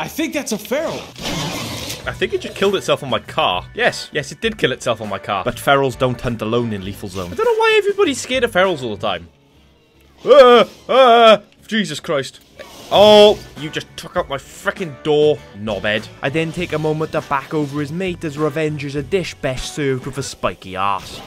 I think that's a feral. I think it just killed itself on my car. Yes, yes, it did kill itself on my car. But ferals don't hunt alone in Lethal Zone. I don't know why everybody's scared of ferals all the time. Ah, ah, Jesus Christ. Oh, you just took out my freaking door, knobhead. I then take a moment to back over his mate as revenge is a dish best served with a spiky ass.